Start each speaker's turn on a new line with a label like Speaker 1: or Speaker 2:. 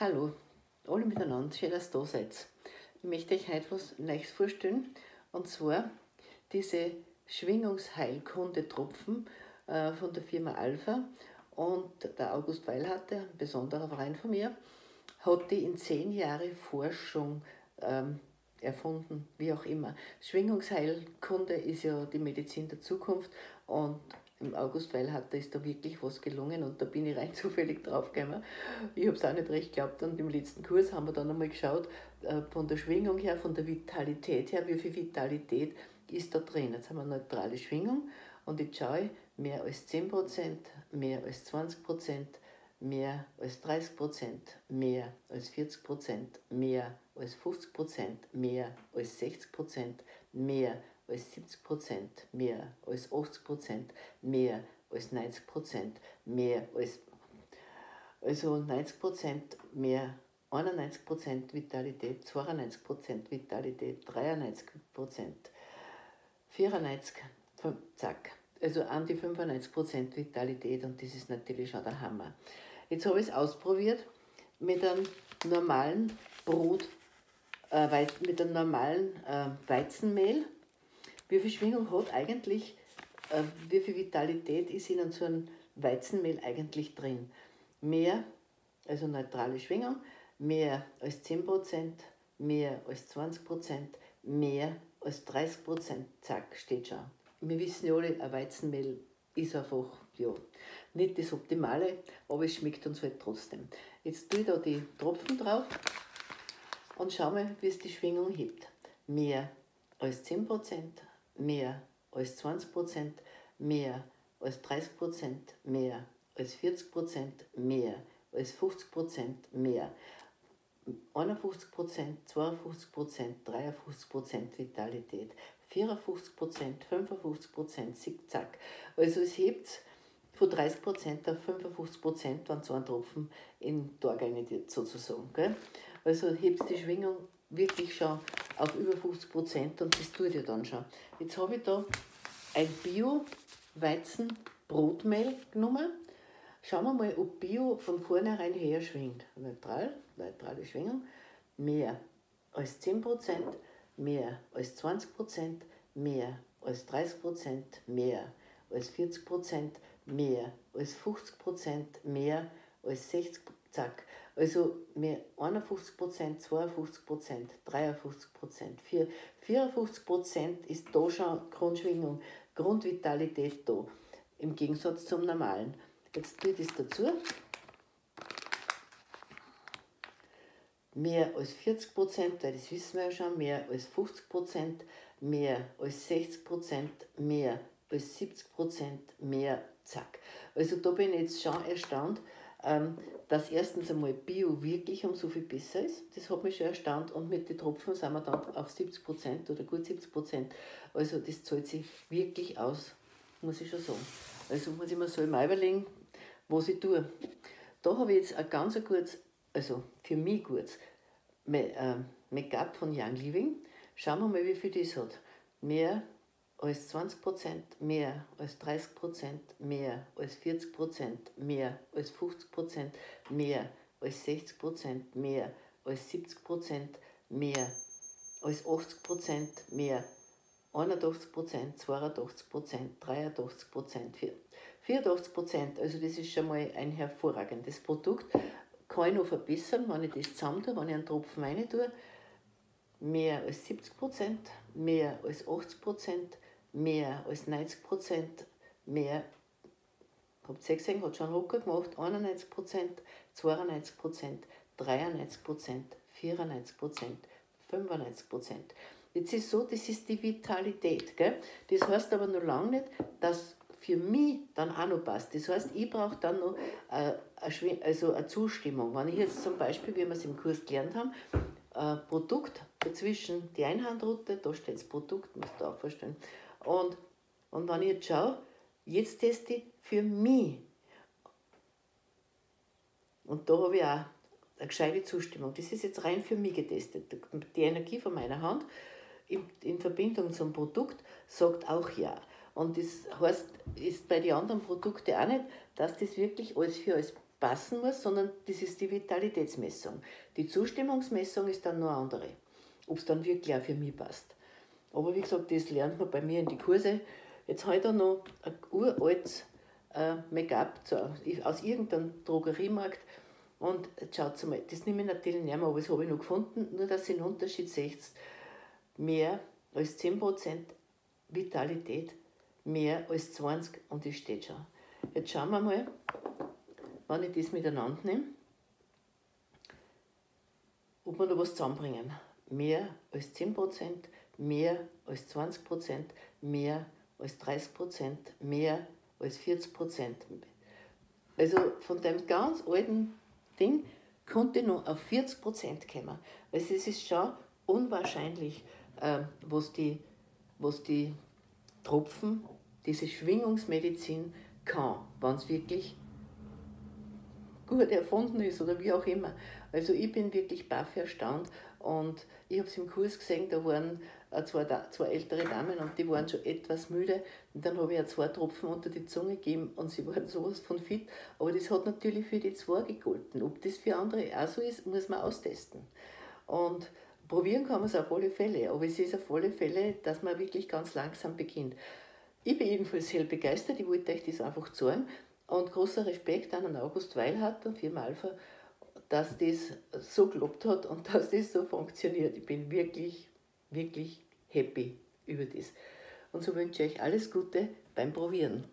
Speaker 1: Hallo, alle miteinander, schön, dass ihr da seid. Ich möchte euch heute was Neues vorstellen, und zwar diese Schwingungsheilkunde-Tropfen äh, von der Firma Alpha. Und der August Weilharter, ein besonderer Verein von mir, hat die in zehn Jahre Forschung ähm, erfunden, wie auch immer. Schwingungsheilkunde ist ja die Medizin der Zukunft und im August Weilharter ist da wirklich was gelungen und da bin ich rein zufällig draufgekommen. Ich habe es auch nicht recht geglaubt und im letzten Kurs haben wir dann einmal geschaut, äh, von der Schwingung her, von der Vitalität her, wie viel Vitalität ist da drin. Jetzt haben wir eine neutrale Schwingung und jetzt schaue ich, mehr als 10%, mehr als 20%, mehr als 30%, mehr als 40%, mehr als 50%, mehr als 60%, mehr als 70 Prozent, mehr als 80 Prozent, mehr als 90 Prozent, mehr als also 90 Prozent, mehr 91 Prozent Vitalität, 92 Prozent Vitalität, 93 Prozent, 94, zack, also an die 95 Prozent Vitalität und das ist natürlich schon der Hammer. Jetzt habe ich es ausprobiert mit einem normalen Brot, äh, mit einem normalen äh, Weizenmehl wie viel Schwingung hat eigentlich, äh, wie viel Vitalität ist in so einem Weizenmehl eigentlich drin? Mehr, also neutrale Schwingung, mehr als 10%, mehr als 20%, mehr als 30%, zack, steht schon. Wir wissen ja alle, ein Weizenmehl ist einfach, ja, nicht das Optimale, aber es schmeckt uns halt trotzdem. Jetzt tue ich da die Tropfen drauf und schau mal, wie es die Schwingung hebt. Mehr als 10%, mehr als 20 Prozent, mehr als 30 Prozent, mehr als 40 Prozent, mehr als 50 Prozent, mehr. 51 Prozent, 52 Prozent, 53 Prozent Vitalität, 54 Prozent, 55 Prozent, zickzack. Also es hebt von 30 Prozent auf 55 Prozent, wenn so ein Tropfen in reingeht, sozusagen. Gell? Also hebt die Schwingung wirklich schon auf über 50 Prozent und das tut ja dann schon. Jetzt habe ich da ein Bio-Weizen-Brotmehl genommen. Schauen wir mal, ob Bio von vornherein her schwingt. Neutral, neutrale Schwingung. Mehr als 10 Prozent, mehr als 20 Prozent, mehr als 30 Prozent, mehr als 40 Prozent, mehr als 50 Prozent, mehr als 60 Prozent zack. Also mehr 51 Prozent, 52 Prozent, 53 Prozent, 54 Prozent ist da schon Grundschwingung, Grundvitalität da, im Gegensatz zum normalen. Jetzt tue ich das dazu. Mehr als 40 Prozent, weil das wissen wir ja schon, mehr als 50 Prozent, mehr als 60 Prozent, mehr als 70 Prozent, mehr, zack. Also da bin ich jetzt schon erstaunt, ähm, dass erstens einmal Bio wirklich um so viel besser ist. Das hat mich schon erstaunt. Und mit den Tropfen sind wir dann auf 70 Prozent oder gut 70 Prozent. Also das zahlt sich wirklich aus, muss ich schon sagen. Also muss ich mir so mal überlegen, was ich tue. Da habe ich jetzt ein ganz gutes, also für mich gutes äh, Make-up von Young Living. Schauen wir mal, wie viel das hat. Mehr als 20 Prozent, mehr als 30 Prozent, mehr als 40 Prozent, mehr als 50 Prozent, mehr als 60 Prozent, mehr als 70 Prozent, mehr als 80 Prozent, mehr 81 Prozent, 82 Prozent, 83 Prozent, 84 Prozent. Also das ist schon mal ein hervorragendes Produkt. Kann ich noch verbessern, wenn ich das zusammen tue, wenn ich einen Tropfen rein tue. Mehr als 70 Prozent, mehr als 80 Prozent, mehr als 90 Prozent, mehr, habt ihr gesehen, hat schon Rucker gemacht, 91 Prozent, 92 Prozent, 93 Prozent, 94 Prozent, 95 Prozent. Jetzt ist so, das ist die Vitalität. Gell? Das heißt aber noch lange nicht, dass für mich dann auch noch passt. Das heißt, ich brauche dann noch äh, eine, also eine Zustimmung. Wenn ich jetzt zum Beispiel, wie wir es im Kurs gelernt haben, ein Produkt dazwischen die Einhandroute, da steht das Produkt, musst du auch vorstellen, und, und wenn ich jetzt schaue, jetzt teste ich für mich. Und da habe ich auch eine gescheite Zustimmung. Das ist jetzt rein für mich getestet. Die Energie von meiner Hand in, in Verbindung zum Produkt sagt auch ja. Und das heißt, ist bei den anderen Produkten auch nicht, dass das wirklich alles für alles passen muss, sondern das ist die Vitalitätsmessung. Die Zustimmungsmessung ist dann nur andere, ob es dann wirklich auch für mich passt. Aber wie gesagt, das lernt man bei mir in die Kurse. Jetzt ich da noch ein uraltes äh, Make-up aus irgendeinem Drogeriemarkt. Und schaut mal, das nehme ich natürlich nicht mehr, aber das habe ich noch gefunden, nur dass ihr einen Unterschied seht. Mehr als 10% Vitalität, mehr als 20 und das steht schon. Jetzt schauen wir mal, wenn ich das miteinander nehme, ob wir da was zusammenbringen. Mehr als 10%, mehr als 20%, mehr als 30%, mehr als 40%. Also von dem ganz alten Ding konnte noch auf 40% kommen. Also es ist schon unwahrscheinlich, äh, was, die, was die Tropfen, diese Schwingungsmedizin kann, wenn es wirklich gut erfunden ist oder wie auch immer. Also ich bin wirklich baff erstaunt und ich habe es im Kurs gesehen, da waren äh, zwei, zwei ältere Damen und die waren schon etwas müde und dann habe ich ja zwei Tropfen unter die Zunge gegeben und sie waren sowas von fit, aber das hat natürlich für die zwei gegolten. Ob das für andere auch so ist, muss man austesten. Und probieren kann man es auf alle Fälle, aber es ist auf alle Fälle, dass man wirklich ganz langsam beginnt. Ich bin jedenfalls sehr begeistert, ich wollte euch das einfach zeigen und großer Respekt an August Weilhardt und Firma Alpha, dass das so geklappt hat und dass das so funktioniert. Ich bin wirklich, wirklich happy über das. Und so wünsche ich euch alles Gute beim Probieren.